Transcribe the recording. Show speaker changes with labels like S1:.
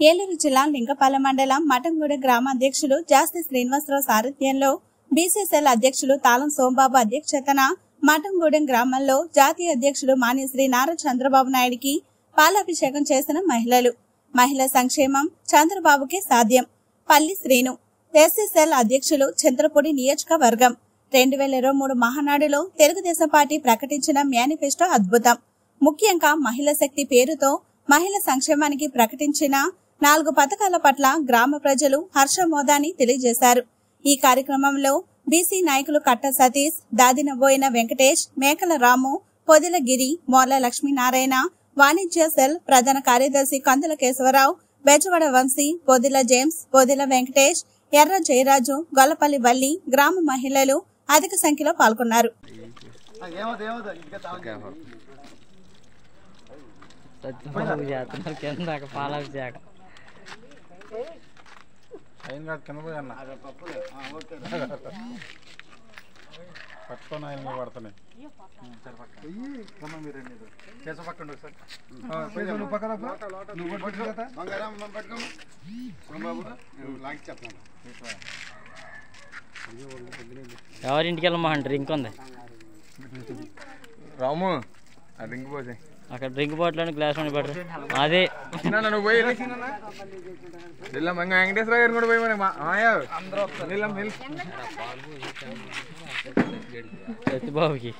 S1: ఏలూరు జిల్లా లింగపాలెం మండలం మఠంగూడ గ్రామ అధ్యక్షులు జాస్తి శ్రీనివాసరావు సారథ్యంలో బీసీసీఎల్ అధ్యక్షులు తాళం సోంబాబు అధ్యక్షతన మఠంగూడెం గ్రామంలో జాతీయ అధ్యక్షులు మాన్యశ్రీ నారా చంద్రబాబు నాయుడికి పాలాభిషేకం చేసిన మహిళలు. మహిళా సంక్షేమం చంద్రబాబుకే సాధ్యం. పల్లి శ్రీను ఎస్ఎస్ఎల్ అధ్యక్షులు చంద్రపూడి నియోజకవర్గం. రెండు వేల ఇరవై మూడు మహానాడులో తెలుగుదేశం పార్టీ ప్రకటించిన మేనిఫెస్టో అద్భుతం. ముఖ్యంగా మహిళా శక్తి పేరుతో మహిళా సంక్షేమానికి ప్రకటించిన నాలుగు పథకాల పట్ల గ్రామ ప్రజలు హర్షమోదాన్ని తెలియజేశారు. ఈ కార్యక్రమంలో బీసీ నాయకులు కట్ట సతీష్ దాదినబోయిన వెంకటేష్ మేకల రాము పొదిల గిరి మోర్ల లక్ష్మీనారాయణ వాణిజ్య సెల్ ప్రధాన కార్యదర్శి కందుల కేశవరావు బెజవాడ వంశీ పొదిల జేమ్స్ పొదిల వెంకటేష్ ఎర్ర జయరాజు గొల్లపల్లి వల్లి గ్రామ మహిళలు అధిక సంఖ్యలో పాల్గొన్నారు.
S2: చేస్తున్నారు. కింద
S3: అయిన కాదు కింద పోయి అన్న. పట్టుకొని ఆయన
S2: ఎవరింటికి వెళ్ళమా డ్రింక్ ఉంది
S4: రాము అది ఇంక పోసే
S2: అక్కడ డ్రింక్ బాటిల్ గ్లాస్ అని పెట్టరు. అదే.
S4: నువ్వు పోయి వెంకటేశ్వర గారు కూడా పోయి అందరూ
S2: సత్యబాబుకి.